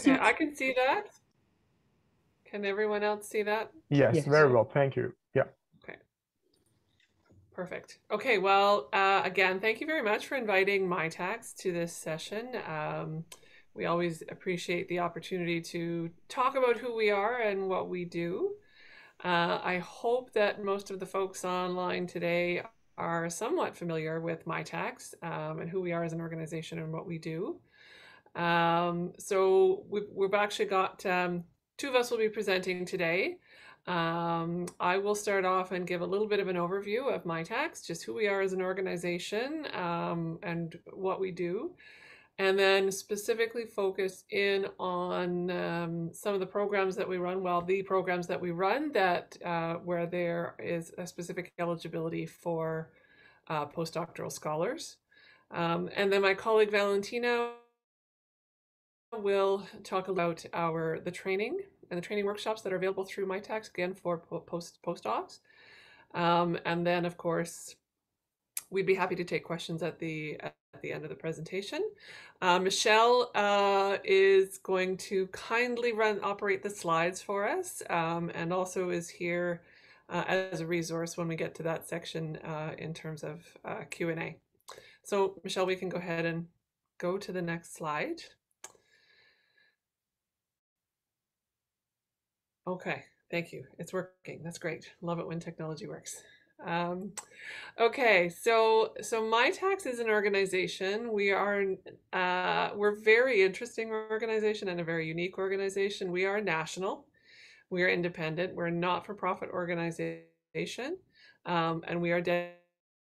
Okay, I can see that. Can everyone else see that? Yes, Yes. very well. Thank you. Yeah. Okay. Perfect. Okay, well, uh, again, thank you very much for inviting Mitacs to this session. Um, we always appreciate the opportunity to talk about who we are and what we do. Uh, I hope that most of the folks online today are somewhat familiar with Mitacs um, and who we are as an organization and what we do. Um, so we've, we've actually got um, two of us will be presenting today. Um, I will start off and give a little bit of an overview of my Mitacs, just who we are as an organization um, and what we do, and then specifically focus in on um, some of the programs that we run. Well, the programs that we run that uh, where there is a specific eligibility for uh, postdoctoral scholars, um, and then my colleague Valentina will talk about our the training and the training workshops that are available through Mitacs again for po- post postdocs. Um, and then, of course, we'd be happy to take questions at the at the end of the presentation. Uh, Michelle uh, is going to kindly run operate the slides for us, um, and also is here uh, as a resource when we get to that section uh, in terms of uh, Q and A. So, Michelle, we can go ahead and go to the next slide. Okay, thank you. It's working. That's great. Love it when technology works. Um, okay, so so Mitacs is an organization. We are uh, we're very interesting organization and a very unique organization. We are national. We are independent. We're a not-for-profit organization, um, and we are de-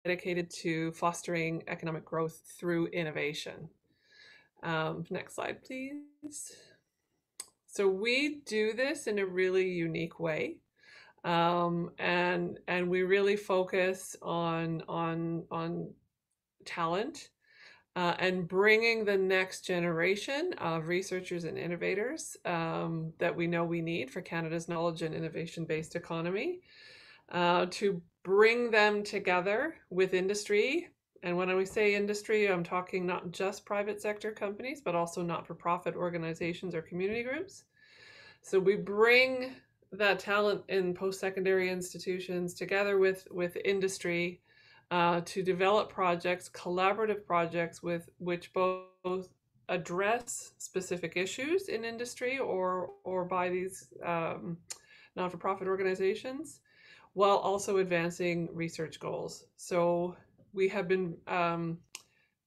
dedicated to fostering economic growth through innovation. Um, next slide, please. So we do this in a really unique way, um, and and we really focus on on on talent uh, and bringing the next generation of researchers and innovators um, that we know we need for Canada's knowledge and innovation based economy uh, to bring them together with industry. And when we say industry, I'm talking not just private sector companies, but also not for profit organizations or community groups. So we bring that talent in post secondary institutions together with, with industry uh, to develop projects, collaborative projects with which both address specific issues in industry or or by these um, non-for-profit organizations, while also advancing research goals. So we have been um,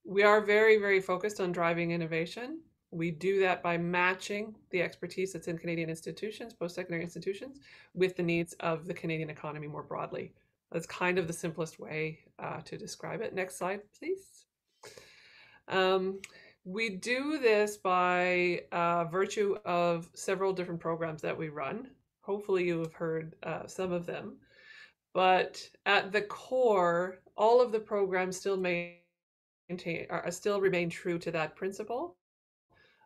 we are very very focused on driving innovation. We do that by matching the expertise that's in Canadian institutions, post-secondary institutions, with the needs of the Canadian economy more broadly. That's kind of the simplest way uh, to describe it. Next slide, please. Um, we do this by uh, virtue of several different programs that we run. Hopefully, you have heard uh, some of them. But at the core, all of the programs still maintain, are, still remain true to that principle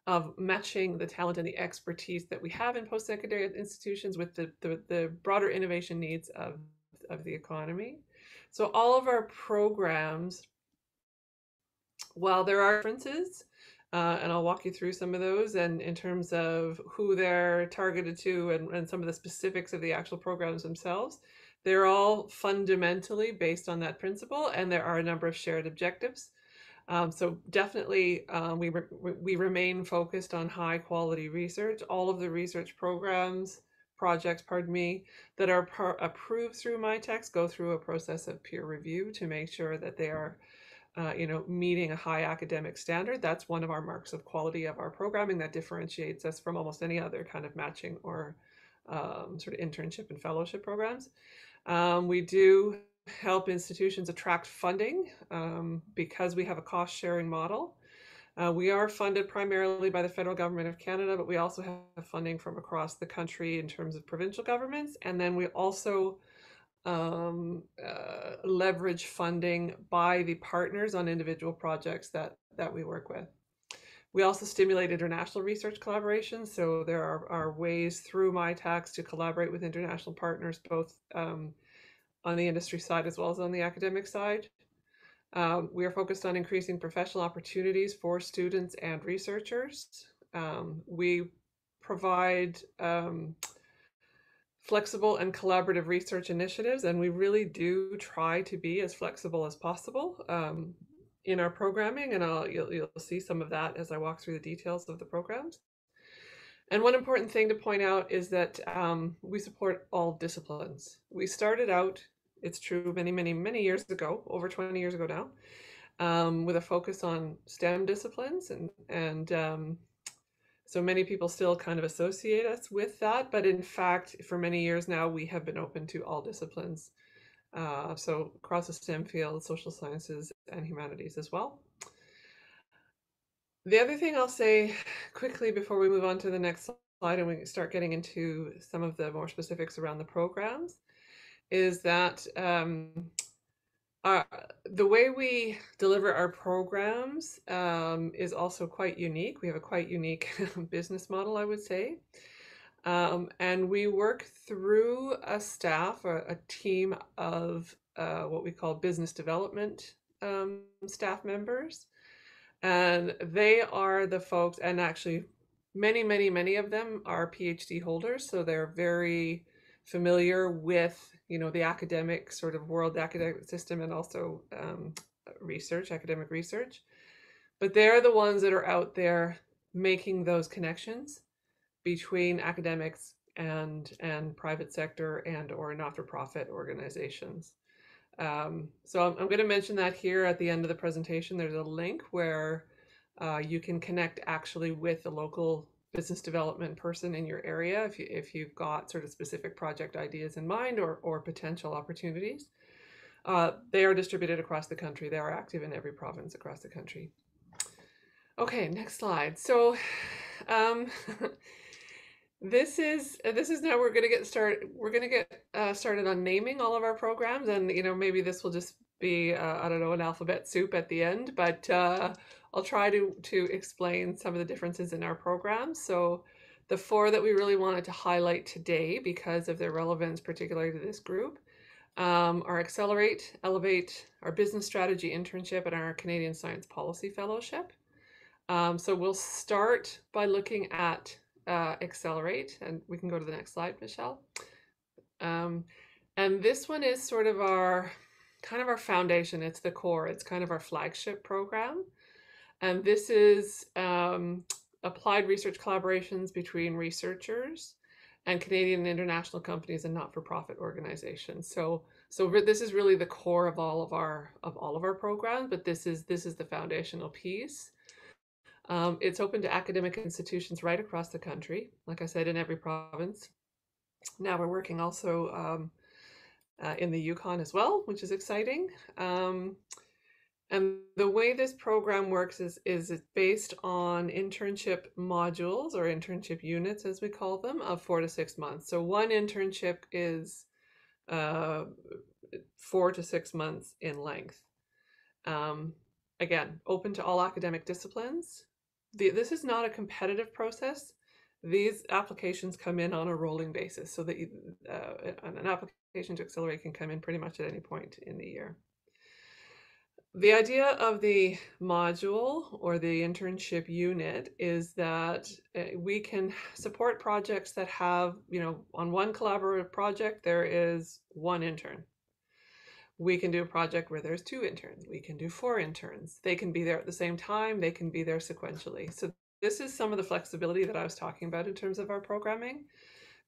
of matching the talent and the expertise that we have in post-secondary institutions with the, the, the broader innovation needs of of the economy. So all of our programs, while there are differences, uh, and I'll walk you through some of those, and in terms of who they're targeted to and, and some of the specifics of the actual programs themselves, they're all fundamentally based on that principle, and there are a number of shared objectives. Um, so definitely, um, we re- we remain focused on high quality research. All of the research programs projects, pardon me, that are approved through Mitacs go through a process of peer review to make sure that they are, uh, you know, meeting a high academic standard. That's one of our marks of quality of our programming that differentiates us from almost any other kind of matching or um, sort of internship and fellowship programs. Um, we do help institutions attract funding um, because we have a cost sharing model. Uh, we are funded primarily by the federal government of Canada, but we also have funding from across the country in terms of provincial governments. And then we also um, uh, leverage funding by the partners on individual projects that, that we work with. We also stimulate international research collaboration. So there are, are ways through Mitacs to collaborate with international partners, both um, on the industry side as well as on the academic side. Um, we are focused on increasing professional opportunities for students and researchers. Um, we provide um, flexible and collaborative research initiatives, and we really do try to be as flexible as possible um, in our programming. And I'll, you'll, you'll see some of that as I walk through the details of the programs. And one important thing to point out is that um, we support all disciplines. We started out, it's true, many, many, many years ago, over 20 years ago now, um, with a focus on STEM disciplines and and um, so many people still kind of associate us with that, but in fact, for many years now, we have been open to all disciplines. Uh, so across the STEM field, social sciences and humanities as well. The other thing I'll say quickly before we move on to the next slide and we start getting into some of the more specifics around the programs is that um, uh, the way we deliver our programs um, is also quite unique. We have a quite unique business model, I would say. Um, and we work through a staff, a, a team of uh, what we call business development um, staff members. And they are the folks, and actually, many, many, many of them are PhD holders. So they're very familiar with you know the academic sort of world academic system and also um, research academic research but they're the ones that are out there making those connections between academics and and private sector and or not-for-profit organizations um, so I'm, I'm going to mention that here at the end of the presentation there's a link where uh, you can connect actually with a local business development person in your area if, you, if you've got sort of specific project ideas in mind or, or potential opportunities. Uh, they are distributed across the country. They are active in every province across the country. Okay, next slide. So um, this is this is now we're going to get started. We're going to get uh, started on naming all of our programs, and you know maybe this will just be uh, I don't know an alphabet soup at the end, but uh, I'll try to, to explain some of the differences in our programs. So the four that we really wanted to highlight today because of their relevance, particularly to this group, um, our Accelerate, Elevate, our Business Strategy Internship, and our Canadian Science Policy Fellowship. Um, so we'll start by looking at uh, Accelerate, and we can go to the next slide, Michelle. Um, and this one is sort of our kind of our foundation. It's the core. It's kind of our flagship program. And this is um, applied research collaborations between researchers and Canadian and international companies and not-for-profit organizations. So, so this is really the core of all of our of all of our programs. But this is this is the foundational piece. Um, it's open to academic institutions right across the country. Like I said, in every province. Now we're working also um, uh, in the Yukon as well, which is exciting. Um, and the way this program works is, is it's based on internship modules or internship units, as we call them, of four to six months. So one internship is uh, four to six months in length. Um, again, open to all academic disciplines. The, this is not a competitive process. These applications come in on a rolling basis, so that you, uh, an application to Accelerate can come in pretty much at any point in the year. The idea of the module or the internship unit is that uh, we can support projects that have, you know, on one collaborative project, there is one intern. We can do a project where there's two interns. We can do four interns. They can be there at the same time. They can be there sequentially. So this is some of the flexibility that I was talking about in terms of our programming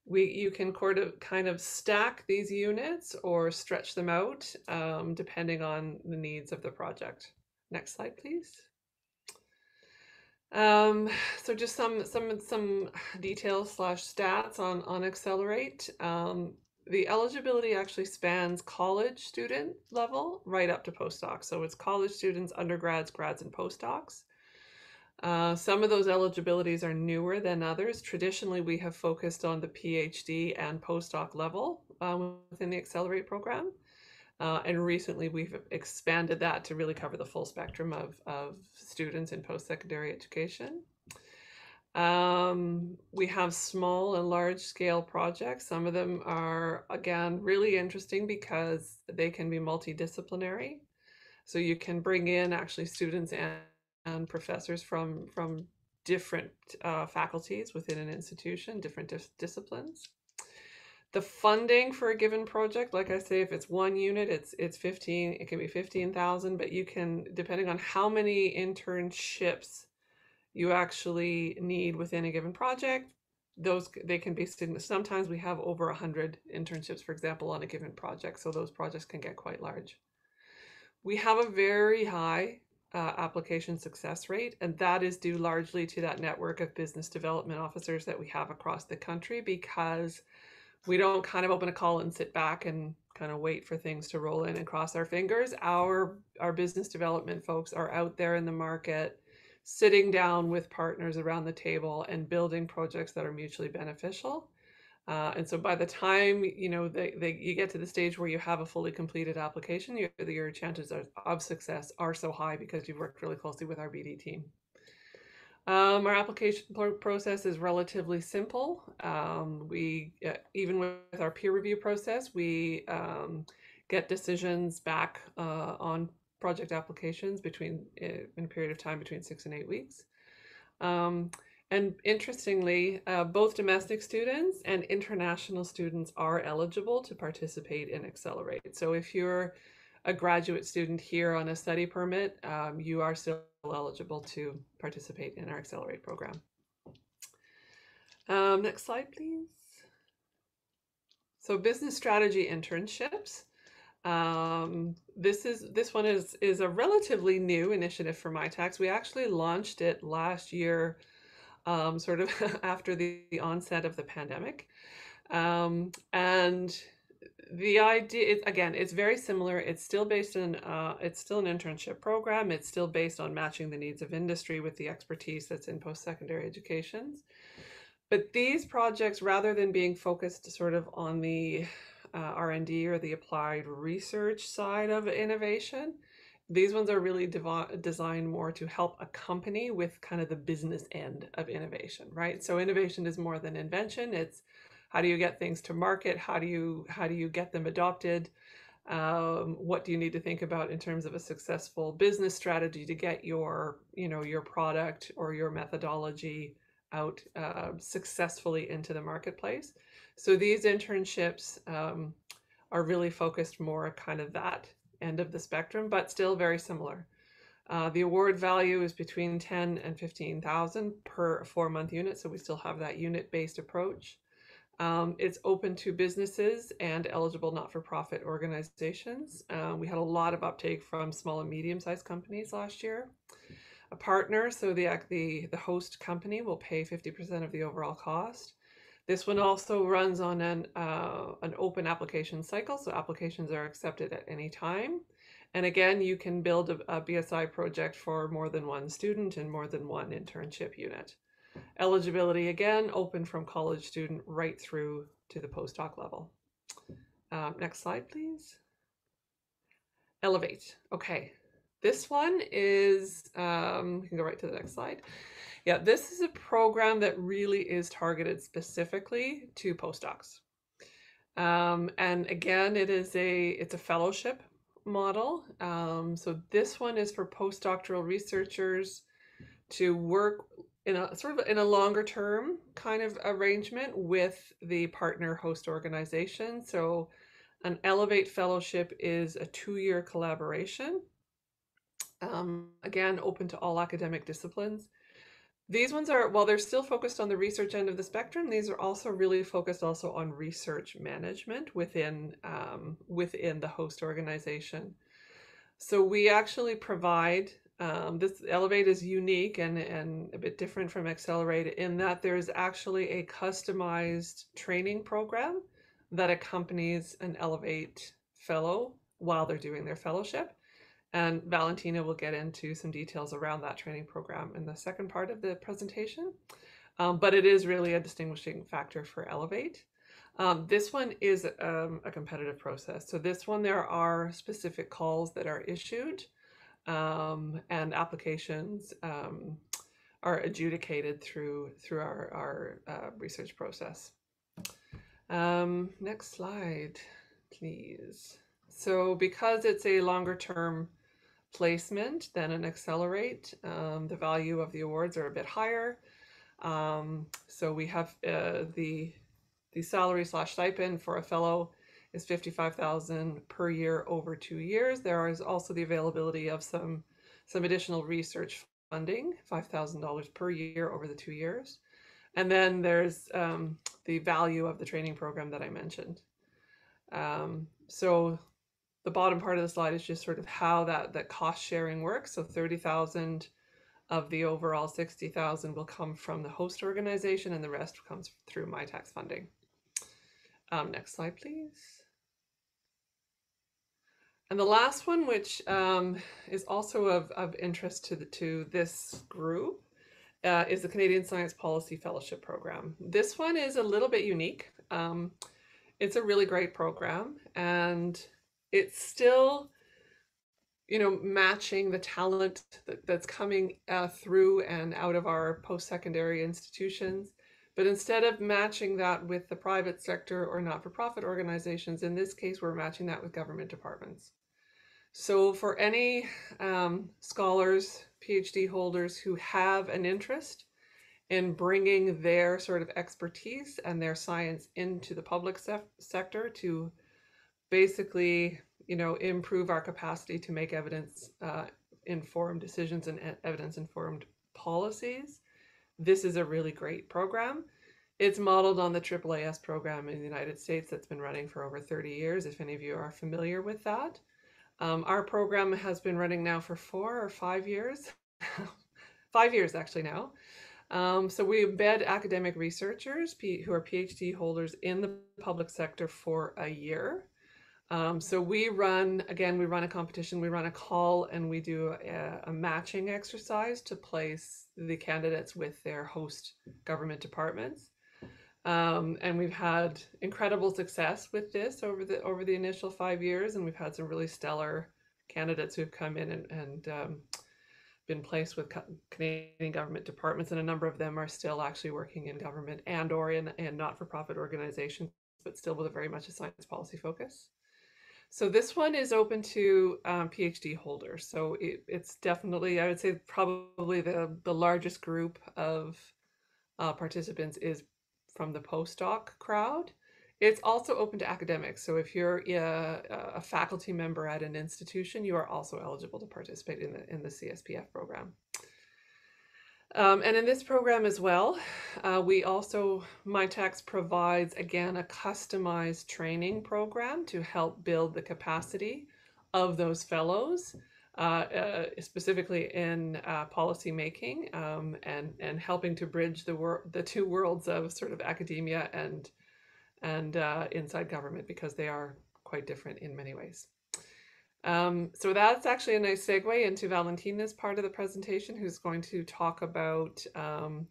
we you can kind of stack these units or stretch them out um, depending on the needs of the project. Next slide, please. Um, so just some some some details slash stats on on Accelerate. Um, the eligibility actually spans college student level right up to postdoc. So it's college students, undergrads, grads, and postdocs. Uh, some of those eligibilities are newer than others. Traditionally, we have focused on the PhD and postdoc level um, within the Accelerate program. Uh, and recently, we've expanded that to really cover the full spectrum of, of students in post-secondary education. Um, we have small and large scale projects. Some of them are, again, really interesting because they can be multidisciplinary. So you can bring in actually students and and professors from from different uh, faculties within an institution, different dis- disciplines. The funding for a given project, like I say, if it's one unit, it's it's 15, it can be 15,000, but you can, depending on how many internships you actually need within a given project, those they can be sometimes we have over 100 internships for example on a given project so those projects can get quite large we have a very high uh, application success rate, and that is due largely to that network of business development officers that we have across the country because we don't kind of open a call and sit back and kind of wait for things to roll in and cross our fingers. Our our business development folks are out there in the market sitting down with partners around the table and building projects that are mutually beneficial. Uh, and so by the time you know they, they, you get to the stage where you have a fully completed application, your, your chances of, of success are so high because you've worked really closely with our BD team. Um, our application process is relatively simple. Um, we, uh, even with our peer review process, we um, get decisions back uh, on project applications between uh, in a period of time between six and eight weeks. Um, and interestingly, uh, both domestic students and international students are eligible to participate in Accelerate. So if you're a graduate student here on a study permit, um, you are still eligible to participate in our Accelerate program. Um, next slide, please. So business strategy internships. Um, this is this one is is a relatively new initiative for Mitacs. We actually launched it last year um, sort of after the, the, onset of the pandemic. Um, and the idea is, again, it's very similar. It's still based in, uh, it's still an internship program. It's still based on matching the needs of industry with the expertise that's in post-secondary educations. But these projects, rather than being focused sort of on the uh, R&D or the applied research side of innovation, these ones are really designed more to help a company with kind of the business end of innovation, right? So innovation is more than invention. It's how do you get things to market? How do you how do you get them adopted? Um, what do you need to think about in terms of a successful business strategy to get your you know your product or your methodology out uh, successfully into the marketplace? So these internships um, are really focused more kind of that end of the spectrum, but still very similar. Uh, the award value is between 10 and 15,000 per four month unit. So we still have that unit based approach. Um, it's open to businesses and eligible not-for-profit organizations. Um, we had a lot of uptake from small and medium-sized companies last year. A partner, so the, the, the host company will pay 50% of the overall cost. This one also runs on an, uh, an open application cycle, so applications are accepted at any time. And again, you can build a, a BSI project for more than one student and more than one internship unit. Eligibility, again, open from college student right through to the postdoc level. Um, next slide, please. Elevate. Okay, this one is, um, we can go right to the next slide. Yeah, this is a program that really is targeted specifically to postdocs. Um, and again, it is a it's a fellowship model. Um, so this one is for postdoctoral researchers to work in a sort of in a longer term kind of arrangement with the partner host organization. So an Elevate Fellowship is a two-year collaboration. Um, again, open to all academic disciplines. These ones are, while they're still focused on the research end of the spectrum, these are also really focused also on research management within, um, within the host organization. So we actually provide, um, this Elevate is unique and, and a bit different from Accelerate in that there's actually a customized training program that accompanies an Elevate fellow while they're doing their fellowship. And Valentina will get into some details around that training program in the second part of the presentation. Um, but it is really a distinguishing factor for Elevate. Um, this one is um, a competitive process. So this one, there are specific calls that are issued um, and applications um, are adjudicated through, through our, our uh, research process. Um, next slide, please. So because it's a longer term placement than an accelerate. Um, the value of the awards are a bit higher. Um, so we have uh, the the salary slash stipend for a fellow is 55,000 per year over two years. There is also the availability of some some additional research funding, $5,000 per year over the two years. And then there's um, the value of the training program that I mentioned. Um, so the bottom part of the slide is just sort of how that, that cost sharing works. So 30,000 of the overall 60,000 will come from the host organization and the rest comes through Mitacs funding. Um, next slide, please. And the last one, which um, is also of, of interest to, the, to this group, uh, is the Canadian Science Policy Fellowship Program. This one is a little bit unique. Um, it's a really great program and it's still, you know, matching the talent that, that's coming uh, through and out of our post-secondary institutions. But instead of matching that with the private sector or not-for-profit organizations, in this case, we're matching that with government departments. So for any um, scholars, PhD holders who have an interest in bringing their sort of expertise and their science into the public se sector to basically, you know, improve our capacity to make evidence uh, informed decisions and evidence informed policies. This is a really great program. It's modeled on the AAAS program in the United States that's been running for over 30 years, if any of you are familiar with that. Um, our program has been running now for four or five years, five years actually now. Um, so we embed academic researchers who are PhD holders in the public sector for a year. Um, so we run, again, we run a competition, we run a call and we do a, a matching exercise to place the candidates with their host government departments. Um, and we've had incredible success with this over the over the initial five years, and we've had some really stellar candidates who've come in and, and um, been placed with Canadian government departments, and a number of them are still actually working in government and or in, in not-for-profit organizations, but still with a very much a science policy focus. So this one is open to um, PhD holders. So it, it's definitely, I would say, probably the the largest group of uh, participants is from the postdoc crowd. It's also open to academics. So if you're a, a, faculty member at an institution, you are also eligible to participate in the, in the CSPF program. Um, and in this program as well, uh, we also, Mitacs provides, again, a customized training program to help build the capacity of those fellows uh, uh, specifically in uh, policy making um, and and helping to bridge the wor- the two worlds of sort of academia and and uh, inside government because they are quite different in many ways. Um, so that's actually a nice segue into Valentina's part of the presentation, who's going to talk about um,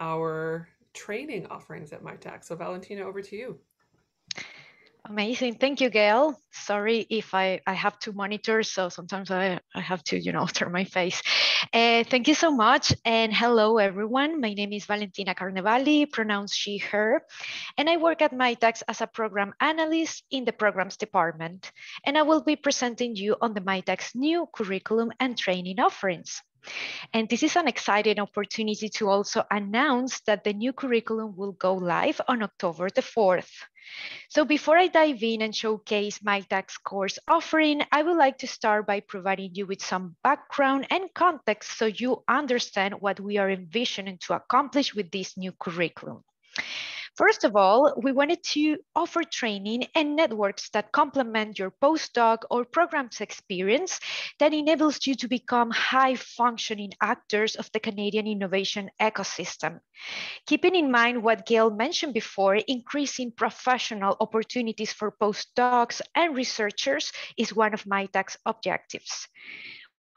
our training offerings at Mitacs. So Valentina, over to you. Amazing. Thank you, Gail. Sorry if I, I have two monitors, so sometimes I, I have to, you know, turn my face. Uh, thank you so much. And hello, everyone. My name is Valentina Carnevali, pronounced she, her. And I work at Mitacs as a program analyst in the programs department. And I will be presenting you on the Mitacs new curriculum and training offerings. And this is an exciting opportunity to also announce that the new curriculum will go live on October the 4th. So before I dive in and showcase Mitacs course offering, I would like to start by providing you with some background and context so you understand what we are envisioning to accomplish with this new curriculum. First of all, we wanted to offer training and networks that complement your postdoc or programs experience that enables you to become high functioning actors of the Canadian innovation ecosystem. Keeping in mind what Gail mentioned before, increasing professional opportunities for postdocs and researchers is one of my Mitacs objectives.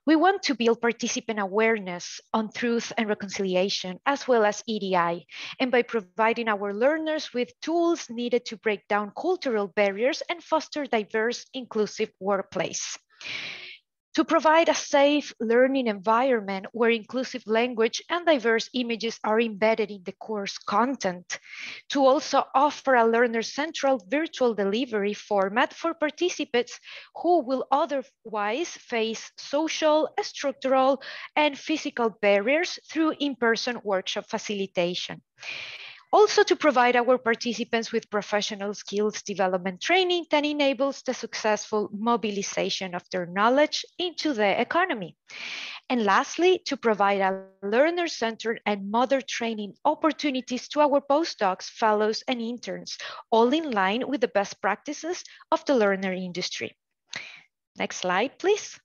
We want to build participant awareness on truth and reconciliation, as well as EDI, and by providing our learners with tools needed to break down cultural barriers and foster diverse, inclusive workplace. To provide a safe learning environment where inclusive language and diverse images are embedded in the course content, to also offer a learner central virtual delivery format for participants who will otherwise face social, structural, and physical barriers through in-person workshop facilitation. Also to provide our participants with professional skills development training that enables the successful mobilization of their knowledge into the economy. And lastly, to provide a learner-centered and mother training opportunities to our postdocs, fellows, and interns, all in line with the best practices of the learner industry. Next slide, please.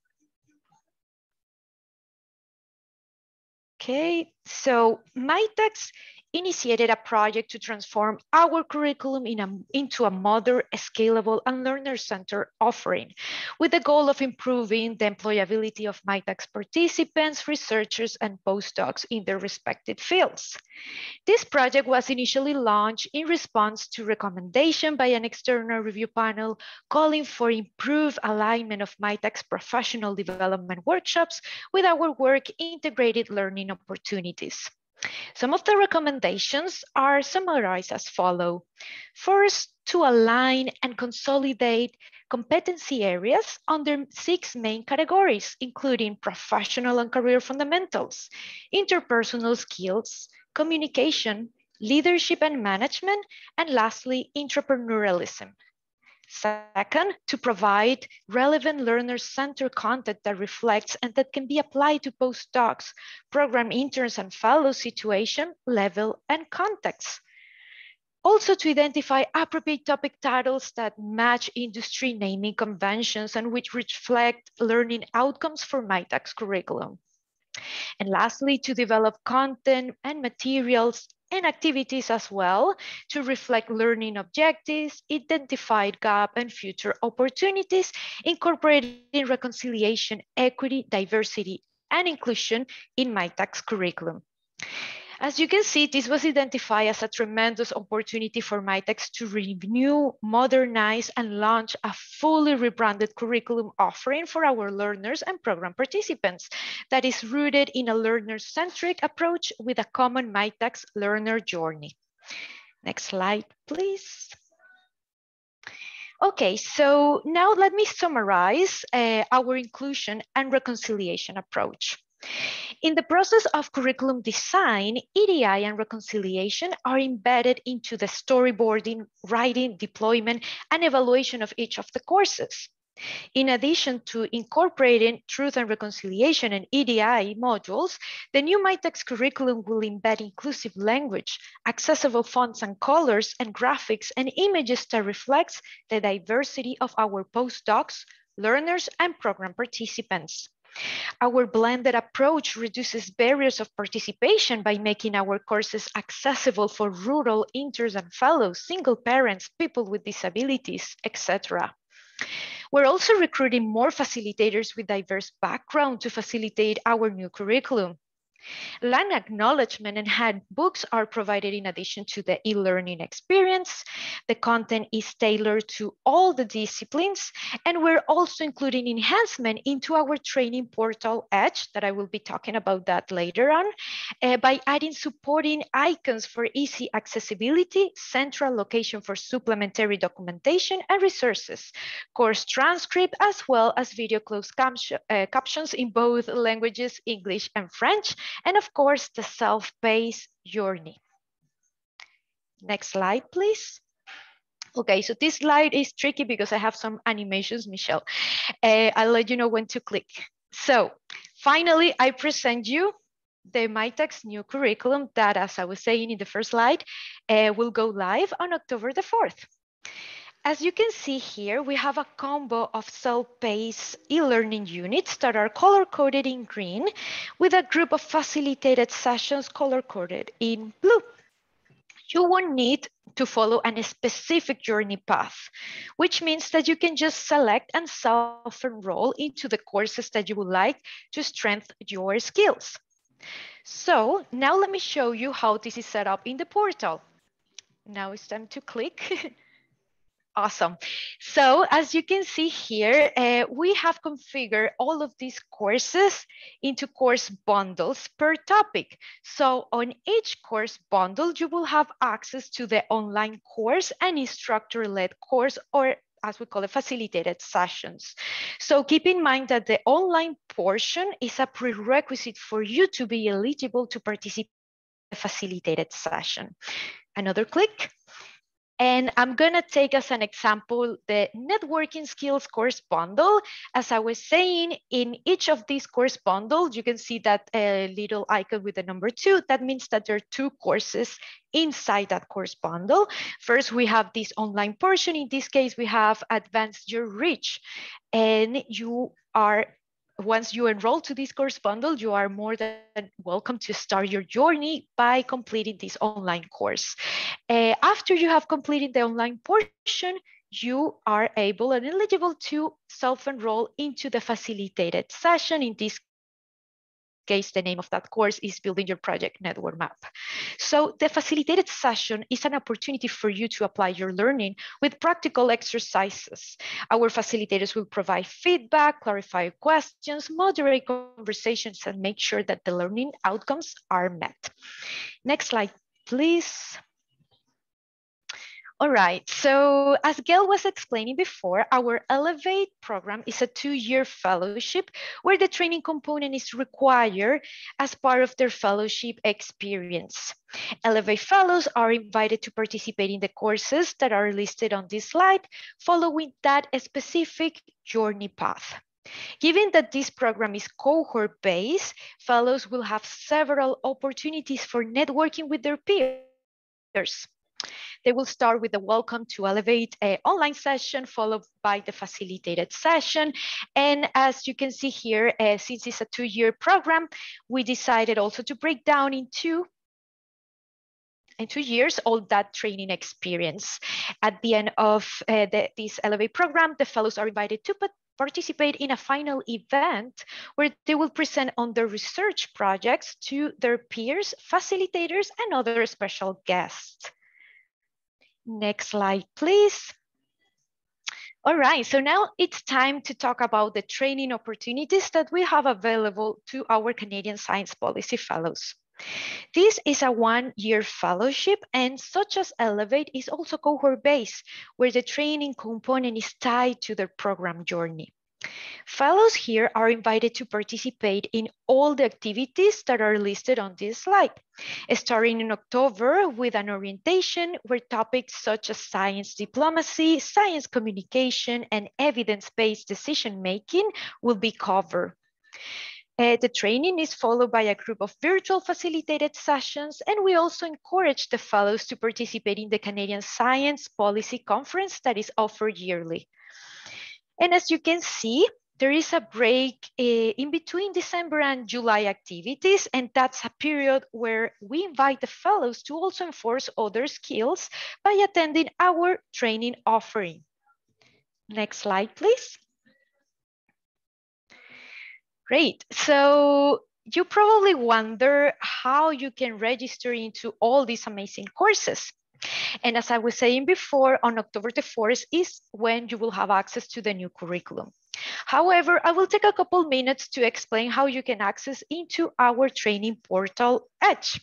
Okay, so Mitacs initiated a project to transform our curriculum in a, into a modern, scalable, and learner-centered offering with the goal of improving the employability of Mitacs participants, researchers, and postdocs in their respective fields. This project was initially launched in response to recommendation by an external review panel calling for improved alignment of Mitacs professional development workshops with our work integrated learning opportunities. Some of the recommendations are summarized as follow. First, to align and consolidate competency areas under six main categories, including professional and career fundamentals, interpersonal skills, communication, leadership and management, and lastly, entrepreneurialism. Second, to provide relevant learner-centered content that reflects and that can be applied to postdocs, program interns and fellows situation, level, and context. Also to identify appropriate topic titles that match industry naming conventions and which reflect learning outcomes for Mitacs curriculum. And lastly, to develop content and materials and activities as well to reflect learning objectives, identified gap and future opportunities, incorporating reconciliation, equity, diversity, and inclusion in Mitacs curriculum. As you can see, this was identified as a tremendous opportunity for Mitacs to renew, modernize, and launch a fully rebranded curriculum offering for our learners and program participants that is rooted in a learner-centric approach with a common Mitacs learner journey. Next slide, please. Okay, so now let me summarize uh, our inclusion and reconciliation approach. In the process of curriculum design, EDI and reconciliation are embedded into the storyboarding, writing, deployment, and evaluation of each of the courses. In addition to incorporating truth and reconciliation and EDI modules, the new Mitacs curriculum will embed inclusive language, accessible fonts and colors and graphics and images that reflects the diversity of our postdocs, learners, and program participants. Our blended approach reduces barriers of participation by making our courses accessible for rural interns and fellows, single parents, people with disabilities, etc. We're also recruiting more facilitators with diverse background to facilitate our new curriculum. Land acknowledgement and handbooks are provided in addition to the e-learning experience. The content is tailored to all the disciplines, and we're also including enhancement into our training portal Edge, that I will be talking about that later on, uh, by adding supporting icons for easy accessibility, central location for supplementary documentation and resources, course transcript, as well as video closed uh, captions in both languages, English and French, and of course, the self-paced journey. Next slide, please. Okay, so this slide is tricky because I have some animations, Michelle. Uh, I'll let you know when to click. So finally, I present you the Mitacs new curriculum that, as I was saying in the first slide, uh, will go live on October the 4th. As you can see here, we have a combo of self-paced e-learning units that are color-coded in green with a group of facilitated sessions color-coded in blue. You won't need to follow a specific journey path, which means that you can just select and self-enroll into the courses that you would like to strengthen your skills. So now let me show you how this is set up in the portal. Now it's time to click Awesome. So as you can see here, uh, we have configured all of these courses into course bundles per topic. So on each course bundle, you will have access to the online course and instructor-led course or as we call it, facilitated sessions. So keep in mind that the online portion is a prerequisite for you to be eligible to participate in a facilitated session. Another click. And I'm gonna take as an example the networking skills course bundle. As I was saying, in each of these course bundles, you can see that a little icon with the number two. That means that there are two courses inside that course bundle. First, we have this online portion. In this case, we have advanced your reach. And you are once you enroll to this course bundle, you are more than welcome to start your journey by completing this online course. Uh, after you have completed the online portion, you are able and eligible to self-enroll into the facilitated session. In this case, the name of that course is Building Your Project Network Map. So the facilitated session is an opportunity for you to apply your learning with practical exercises. Our facilitators will provide feedback, clarify questions, moderate conversations, and make sure that the learning outcomes are met. Next slide, please. All right, so as Gail was explaining before, our Elevate program is a two-year fellowship where the training component is required as part of their fellowship experience. Elevate fellows are invited to participate in the courses that are listed on this slide, following that specific journey path. Given that this program is cohort-based, fellows will have several opportunities for networking with their peers. They will start with the welcome to elevate a online session followed by the facilitated session. And as you can see here, uh, since it's a two-year program, we decided also to break down into in two years all that training experience. At the end of uh, the, this Elevate program, the fellows are invited to participate in a final event where they will present on their research projects to their peers, facilitators, and other special guests. Next slide, please. All right, so now it's time to talk about the training opportunities that we have available to our Canadian Science Policy Fellows. This is a one-year fellowship and such as Elevate is also cohort-based, where the training component is tied to their program journey. Fellows here are invited to participate in all the activities that are listed on this slide, starting in October with an orientation where topics such as science diplomacy, science communication, and evidence-based decision-making will be covered. Uh, the training is followed by a group of virtual facilitated sessions, and we also encourage the fellows to participate in the Canadian Science Policy Conference that is offered yearly. And as you can see, there is a break uh, in between December and July activities, and that's a period where we invite the fellows to also enforce other skills by attending our training offering. Next slide, please. Great, so you probably wonder how you can register into all these amazing courses. And as I was saying before, on October the 4th is when you will have access to the new curriculum. However, I will take a couple minutes to explain how you can access into our training portal Edge.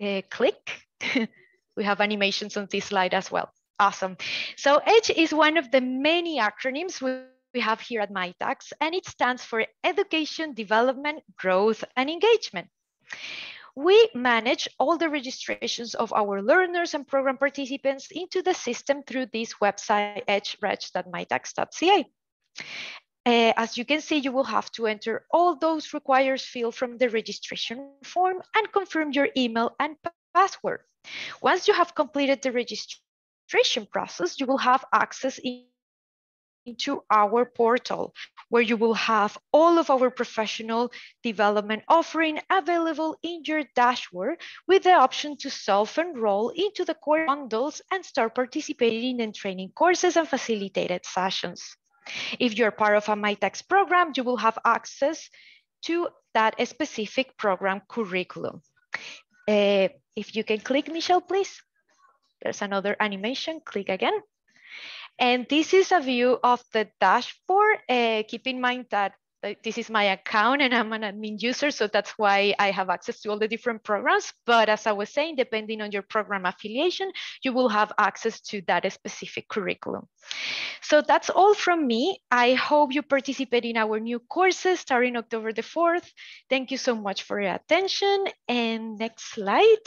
Uh, click. we have animations on this slide as well. Awesome. So EDGE is one of the many acronyms we have here at Mitacs, and it stands for Education, Development, Growth, and Engagement. We manage all the registrations of our learners and program participants into the system through this website, edgereg.mitacs.ca. Uh, as you can see, you will have to enter all those required fields from the registration form and confirm your email and password. Once you have completed the registration process, you will have access in into our portal where you will have all of our professional development offering available in your dashboard with the option to self-enroll into the core bundles and start participating in training courses and facilitated sessions. If you're part of a Mitacs program, you will have access to that specific program curriculum. Uh, if you can click, Michelle, please. there's another animation, click again. And this is a view of the dashboard. Uh, keep in mind that this is my account and I'm an admin user, so that's why I have access to all the different programs. But as I was saying, depending on your program affiliation, you will have access to that specific curriculum. So that's all from me. I hope you participate in our new courses starting October the 4th. Thank you so much for your attention. And next slide.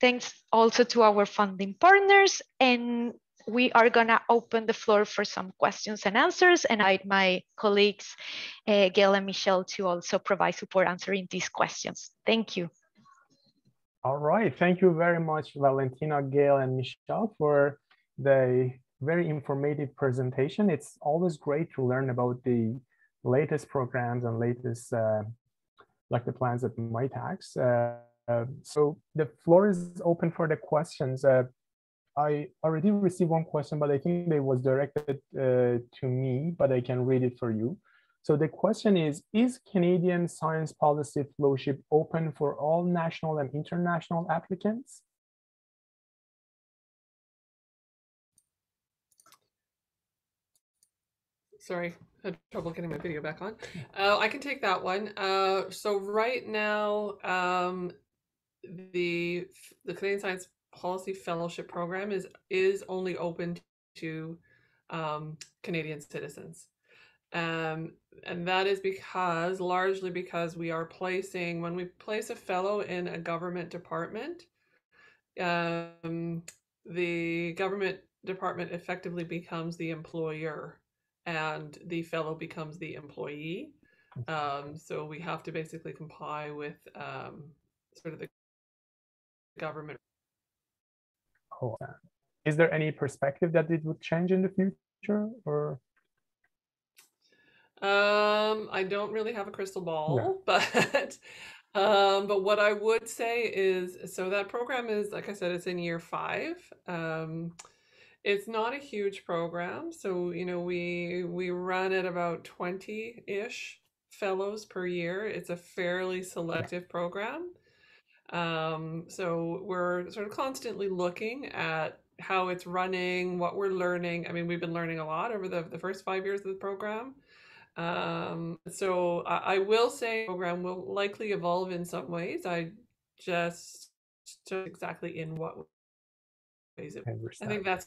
Thanks also to our funding partners and we are going to open the floor for some questions and answers and I my colleagues, uh, Gail and Michelle to also provide support answering these questions. Thank you. All right, thank you very much, Valentina, Gail, and Michelle for the very informative presentation. It's always great to learn about the latest programs and latest uh, like the plans at Mitacs. Uh, uh, so the floor is open for the questions. I already received one question, but I think it was directed uh, to me, but I can read it for you. So the question is, is Canadian Science Policy Fellowship open for all national and international applicants? Sorry, had trouble getting my video back on. Uh, I can take that one. Uh, so right now, um, the the Canadian Science policy fellowship program is is only open to um, Canadian citizens. Um, and that is because largely because we are placing when we place a fellow in a government department, um, the government department effectively becomes the employer and the fellow becomes the employee. Um, so we have to basically comply with um, sort of the government Oh, is there any perspective that it would change in the future or? Um, I don't really have a crystal ball, but um, but what I would say is, so that program is, like I said, it's in year five. Um, it's not a huge program, so you know we we run at about twenty ish fellows per year. It's a fairly selective program. Um, so we're sort of constantly looking at how it's running, what we're learning. I mean, we've been learning a lot over the, the first five years of the program. Um, so I, I will say the program will likely evolve in some ways. I just exactly in what ways it I, I think that's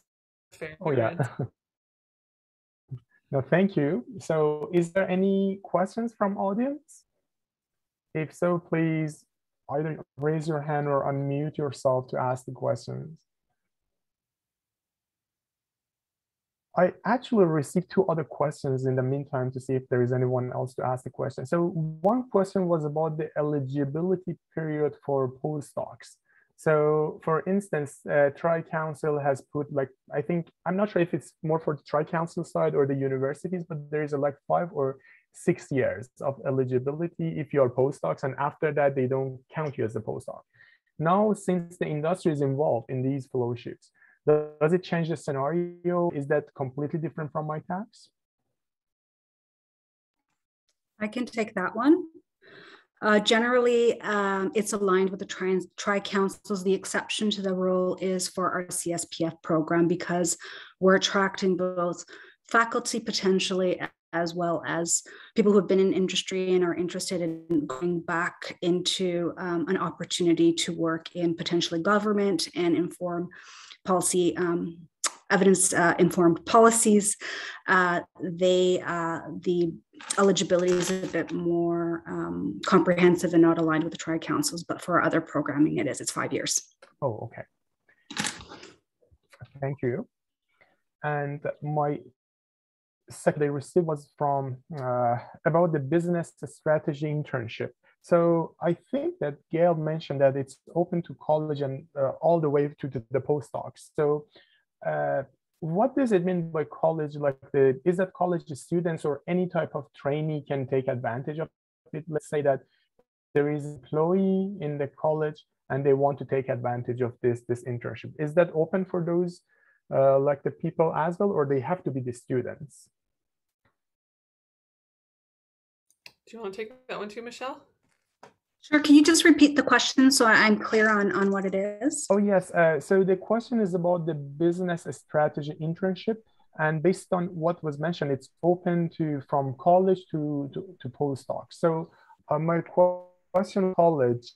fair. Oh yeah. no, thank you. So is there any questions from audience? If so, please either raise your hand or unmute yourself to ask the questions. I actually received two other questions in the meantime to see if there is anyone else to ask the question. So one question was about the eligibility period for postdocs. So for instance, uh, Tri-Council has put like, I think, I'm not sure if it's more for the Tri-Council side or the universities, but there is a like five or six years of eligibility if you're postdocs, and after that, they don't count you as a postdoc. Now, since the industry is involved in these fellowships, does it change the scenario? Is that completely different from Mitacs? I can take that one. Uh, generally, um, it's aligned with the tri, tri councils. The exception to the rule is for our CSPF program because we're attracting both faculty potentially as well as people who have been in industry and are interested in going back into um, an opportunity to work in potentially government and inform policy um, evidence uh, informed policies uh, they uh, the eligibility is a bit more um, comprehensive and not aligned with the tri councils but for other programming it is. It's five years. Oh okay. Thank you. And my second they received was from uh, about the business strategy internship. So I think that Gail mentioned that it's open to college and uh, all the way to the, the postdocs. So uh, what does it mean by college? Like the, is that college students or any type of trainee can take advantage of it? Let's say that there is employee in the college and they want to take advantage of this, this internship. Is that open for those uh, like the people as well, or they have to be the students? Do you want to take that one too, Michelle? Sure. Can you just repeat the question so I'm clear on, on what it is? Oh, yes. Uh, so the question is about the business strategy internship. And based on what was mentioned, it's open to from college to, to, to postdoc. So uh, my question college,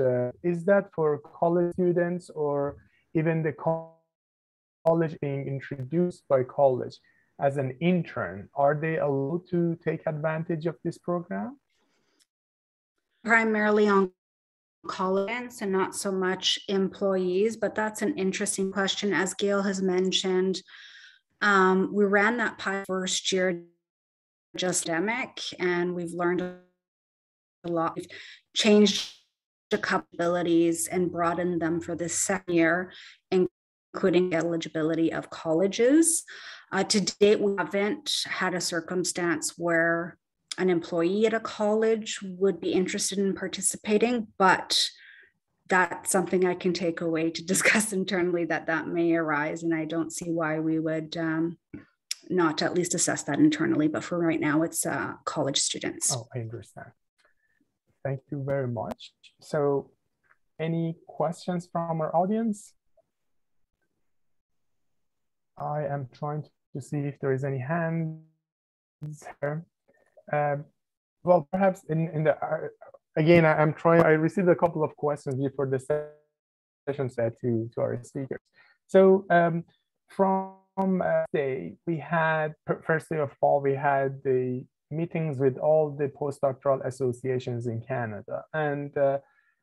uh, is that for college students or even the college being introduced by college as an intern? Are they allowed to take advantage of this program? primarily on college and not so much employees, but that's an interesting question. As Gail has mentioned, um, we ran that pilot first year just demic, and we've learned a lot. We've changed the capabilities and broadened them for this second year, including eligibility of colleges. Uh, to date, we haven't had a circumstance where an employee at a college would be interested in participating, but that's something I can take away to discuss internally that that may arise. And I don't see why we would um, not at least assess that internally. But for right now, it's uh, college students. Oh, I understand. Thank you very much. So any questions from our audience? I am trying to see if there is any hands here. Um, well, perhaps in, in the, uh, again, I, am trying, I received a couple of questions before the session set to, to our speakers. So um, from uh, day, we had, first day of fall, we had the meetings with all the postdoctoral associations in Canada. And uh,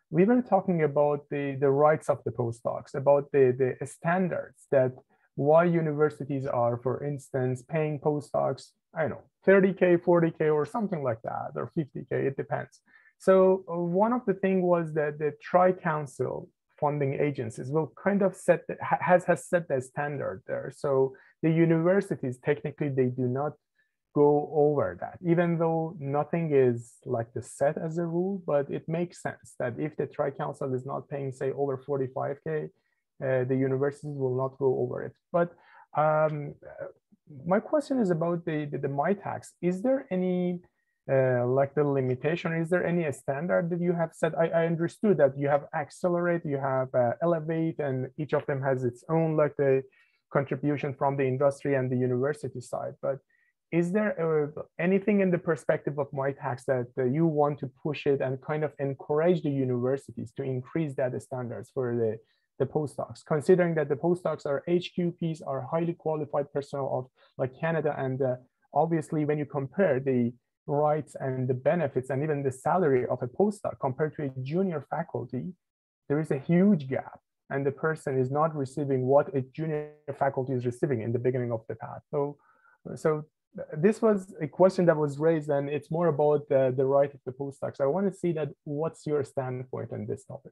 we were talking about the, the rights of the postdocs, about the, the standards that why universities are, for instance, paying postdocs, I don't know, 30K, 40K, or something like that, or 50K, it depends. So uh, one of the thing was that the Tri-Council funding agencies will kind of set, the, has, has set the standard there. So the universities, technically, they do not go over that, even though nothing is like the set as a rule, but it makes sense that if the Tri-Council is not paying, say, over 45K, uh, the universities will not go over it. But um, my question is about the, the, the Mitacs. Is there any uh, like the limitation? Is there any standard that you have set? I, I understood that you have accelerate, you have uh, elevate, and each of them has its own like the contribution from the industry and the university side. But is there uh, anything in the perspective of Mitacs that uh, you want to push it and kind of encourage the universities to increase that standards for the the postdocs, considering that the postdocs are HQPs, are highly qualified personnel of like Canada. And uh, obviously when you compare the rights and the benefits and even the salary of a postdoc compared to a junior faculty, there is a huge gap and the person is not receiving what a junior faculty is receiving in the beginning of the path. So, so this was a question that was raised and it's more about the, the right of the postdocs. I want to see that what's your standpoint on this topic?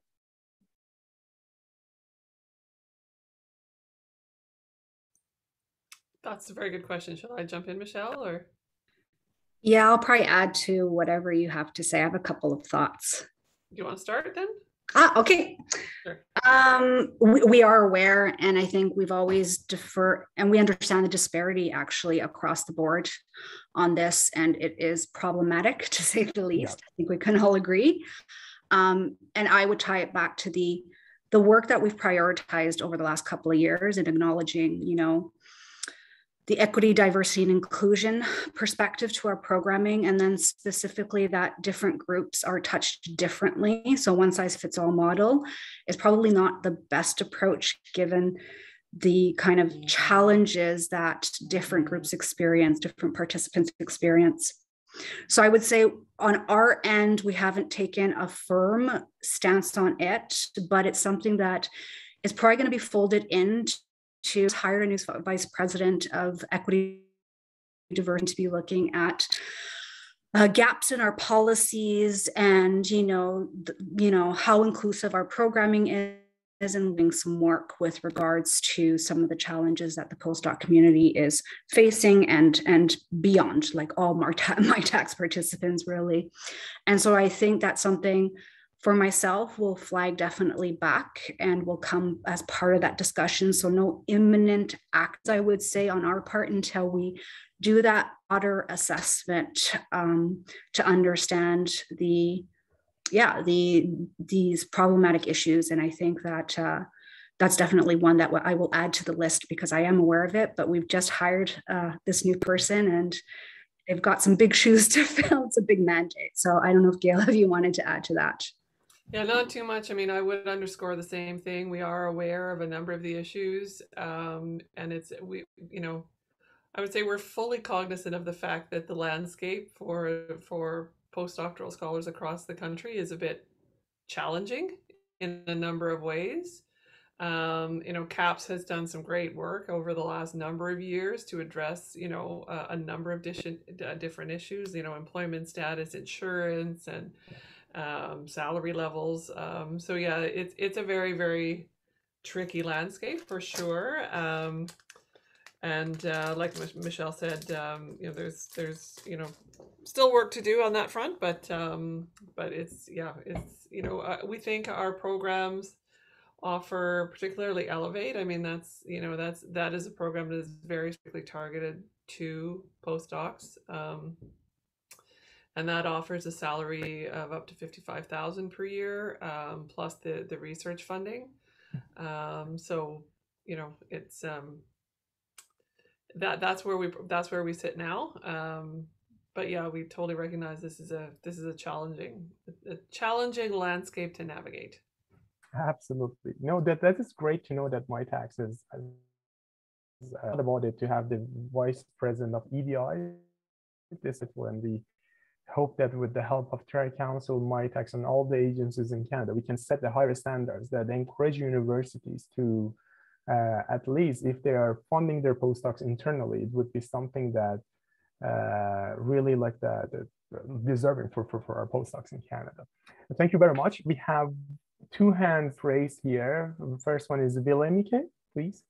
That's a very good question. Shall I jump in, Michelle, or? Yeah, I'll probably add to whatever you have to say. I have a couple of thoughts. Do you want to start then? Ah, okay. Sure. Um, we, we are aware, and I think we've always defer, and we understand the disparity actually across the board on this, and it is problematic to say the least. Yeah. I think we can all agree. Um, and I would tie it back to the the work that we've prioritized over the last couple of years in acknowledging, you know, the equity, diversity, and inclusion perspective to our programming, and then specifically that different groups are touched differently. So, one size fits all model is probably not the best approach given the kind of challenges that different groups experience, different participants experience. So, I would say on our end, we haven't taken a firm stance on it, but it's something that is probably going to be folded into to hire a new vice president of equity diversity to be looking at uh, gaps in our policies and you know th- you know how inclusive our programming is and doing some work with regards to some of the challenges that the postdoc community is facing and and beyond like all my, ta- Mitacs participants really. And so i think that's something for myself will flag definitely back and will come as part of that discussion so no imminent acts i would say on our part until we do that broader assessment um, to understand the yeah, the these problematic issues, and I think that uh, that's definitely one that I will add to the list because I am aware of it. But we've just hired uh, this new person, and they've got some big shoes to fill. It's a big mandate. So I don't know if Gail, if you wanted to add to that. Yeah, not too much. I mean, I would underscore the same thing. We are aware of a number of the issues, um, and it's we, you know, I would say we're fully cognizant of the fact that the landscape for for postdoctoral scholars across the country is a bit challenging in a number of ways. Um, you know, CAPS has done some great work over the last number of years to address, you know, uh, a number of different different issues. You know, employment status, insurance, and um, salary levels. Um, so yeah, it's it's a very very tricky landscape for sure. Um, and uh, like Michelle said, um, you know, there's there's you know still work to do on that front, but um, but it's yeah, it's you know uh, we think our programs offer particularly elevate i mean that's you know that's that is a program that is very strictly targeted to postdocs um, and that offers a salary of up to 55000 per year um, plus the the research funding. Um, so you know it's um, that that's where we that's where we sit now. Um, but yeah we totally recognize this is a this is a challenging a challenging landscape to navigate. Absolutely. No that that is great to know that is, is uh, about it to have the vice president of edi this and we hope that with the help of Tri Council, Mitacs, and all the agencies in Canada, we can set the higher standards that encourage universities to, uh, at least if they are funding their postdocs internally, it would be something that uh, really like the, the deserving for, for, for our postdocs in Canada. Thank you very much. We have two hands raised here. The first one is Villemike, please.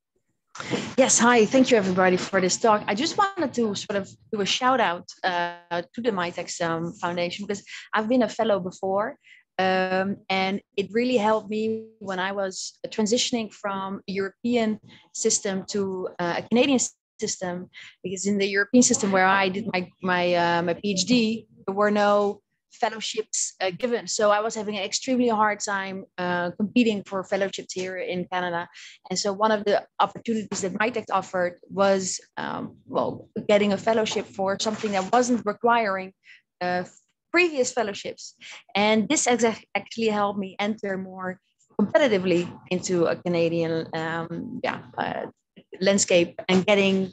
Yes, hi. Thank you, everybody, for this talk. I just wanted to sort of do a shout out uh, to the Mitacs um, Foundation because I've been a fellow before. Um, and it really helped me when I was transitioning from a European system to uh, a Canadian system. Because in the European system where I did my my uh, my PhD, there were no fellowships uh, given. So I was having an extremely hard time uh, competing for fellowships here in Canada. And so one of the opportunities that Mitacs offered was, um, well, getting a fellowship for something that wasn't requiring uh, previous fellowships. And this actually helped me enter more competitively into a Canadian um, yeah, uh, landscape and getting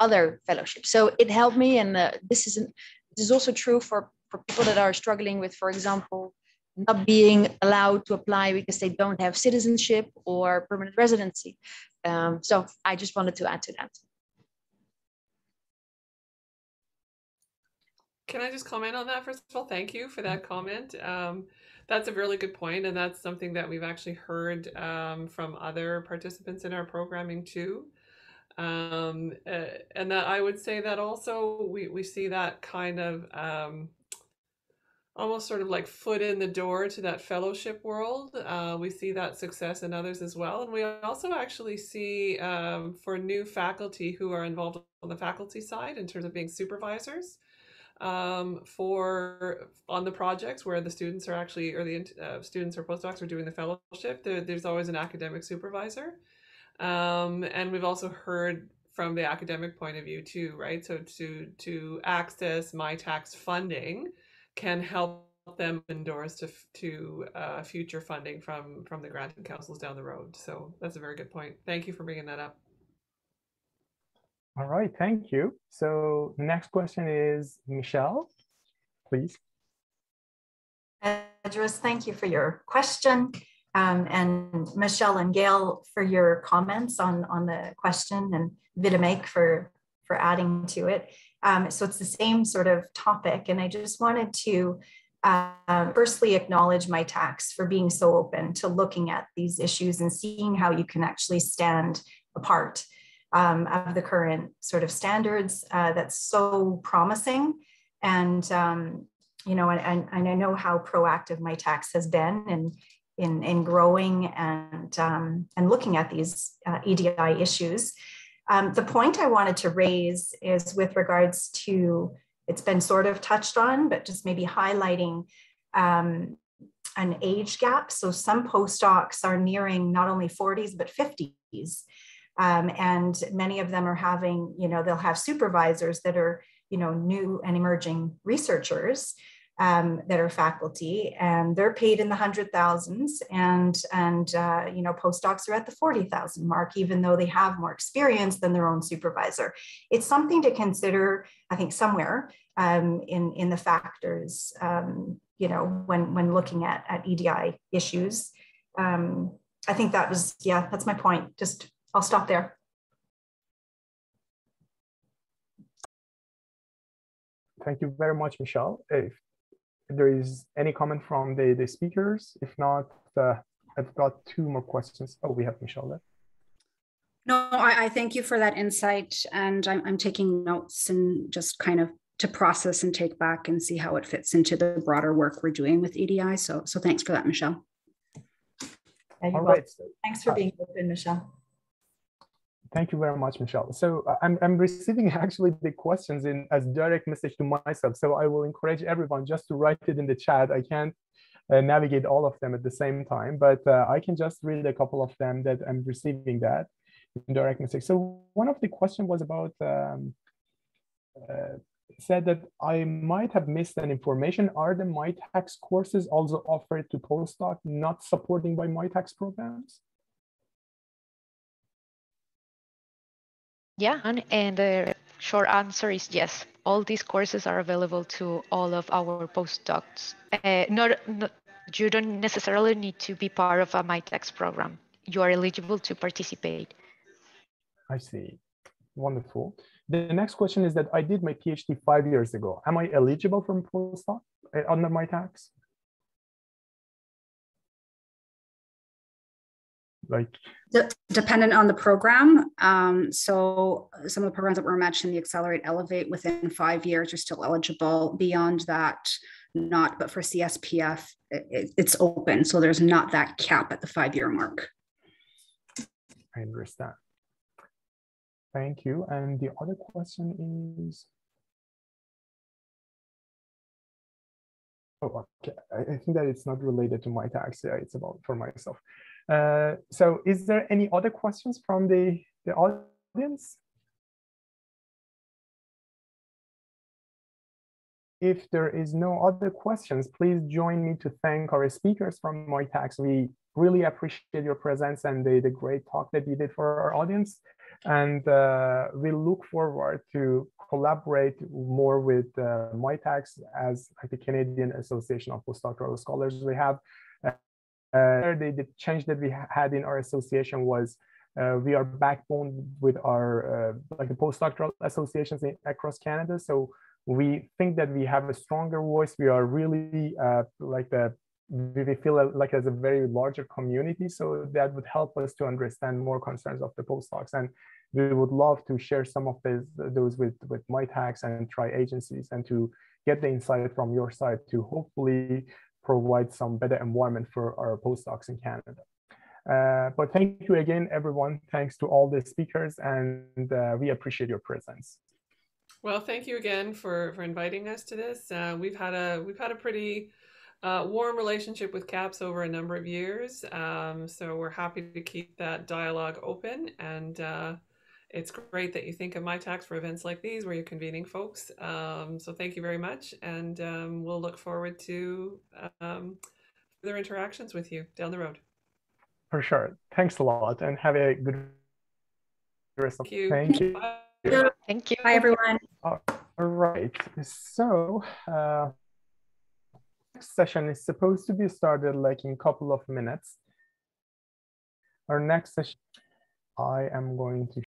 other fellowships. So it helped me. And uh, this is an, this is also true for for people that are struggling with, for example, not being allowed to apply because they don't have citizenship or permanent residency. Um, so I just wanted to add to that. Can I just comment on that? First of all, thank you for that comment. Um, that's a really good point, and that's something that we've actually heard um, from other participants in our programming too. Um, uh, and that I would say that also we, we see that kind of um, almost sort of like foot in the door to that fellowship world. Uh, we see that success in others as well. And we also actually see um, for new faculty who are involved on the faculty side in terms of being supervisors um, for on the projects where the students are actually, or the uh, students or postdocs are doing the fellowship, there, there's always an academic supervisor. Um, and we've also heard from the academic point of view too, right? So to to access Mitacs funding, can help them endorse to to uh, future funding from from the granting councils down the road. So that's a very good point. Thank you for bringing that up. All right, thank you. So the next question is Michelle, please. Edris, thank you for your question. Um, and Michelle and Gail for your comments on, on the question and Vidamake for, for adding to it. Um, so it's the same sort of topic. And I just wanted to uh, firstly acknowledge Mitacs for being so open to looking at these issues and seeing how you can actually stand apart um, of the current sort of standards uh, that's so promising. And, um, you know, and, and, I know how proactive Mitacs has been in, in, in growing and, um, and looking at these uh, EDI issues. Um, the point I wanted to raise is with regards to, it's been sort of touched on, but just maybe highlighting um, an age gap. So some postdocs are nearing not only 40s, but 50s. Um, and many of them are having, you know, they'll have supervisors that are, you know, new and emerging researchers um, that are faculty, and they're paid in the hundred thousands, and and uh, you know postdocs are at the forty thousand mark, even though they have more experience than their own supervisor. It's something to consider, I think, somewhere um, in in the factors, um, you know, when when looking at at EDI issues. Um, I think that was yeah, that's my point. Just I'll stop there. Thank you very much, Michelle. If there is any comment from the, the speakers, if not, uh, I've got two more questions. Oh, we have Michelle there. No, I, I thank you for that insight. And I'm, I'm taking notes and just kind of to process and take back and see how it fits into the broader work we're doing with EDI. So, so thanks for that, Michelle. All right. Thanks for being open, Michelle. Thank you very much, Michelle. So uh, I'm, I'm receiving actually the questions in as direct message to myself. So I will encourage everyone just to write it in the chat. I can't uh, navigate all of them at the same time, but uh, I can just read a couple of them that I'm receiving that in direct message. So one of the question was about, um, uh, said that I might have missed an information. Are the Mitacs courses also offered to postdoc not supporting by Mitacs programs? Yeah, and the short answer is yes. All these courses are available to all of our postdocs. Uh, not, not, you don't necessarily need to be part of a Mitacs program. You are eligible to participate. I see. Wonderful. The next question is that I did my PhD five years ago. Am I eligible for postdoc uh, under Mitacs? Like De dependent on the program. Um, so some of the programs that were mentioned the accelerate elevate within five years are still eligible. Beyond that not but for cspf it, it's open. So there's not that cap at the five year mark. I understand. Thank you. And the other question is oh okay. I, think that it's not related to Mitacs yeah it's about for myself uh, so is there any other questions from the, the audience? If there is no other questions, please join me to thank our speakers from Mitacs. We really appreciate your presence and the, the great talk that you did for our audience. And uh, we look forward to collaborate more with uh, Mitacs as the Canadian Association of Postdoctoral Scholars. We have uh, the, the change that we had in our association was uh, we are backbone with our uh, like the postdoctoral associations in, across Canada. So we think that we have a stronger voice. We are really uh, like the we feel like as a very larger community. So that would help us to understand more concerns of the postdocs. And we would love to share some of those, those with, with Mitacs and TRI agencies and to get the insight from your side to hopefully provide some better environment for our postdocs in Canada. Uh, but thank you again, everyone. Thanks to all the speakers, and uh, we appreciate your presence. Well, thank you again for for inviting us to this. Uh, we've had a we've had a pretty uh, warm relationship with CAPS over a number of years, um, so we're happy to keep that dialogue open and uh, it's great that you think of Mitacs for events like these where you're convening folks. Um, so thank you very much. And um, we'll look forward to um, further interactions with you down the road. For sure. Thanks a lot and have a good rest of Thank you. Thank you. Bye. Thank you. Bye, everyone. All right. So uh, next session is supposed to be started like in a couple of minutes. Our next session, I am going to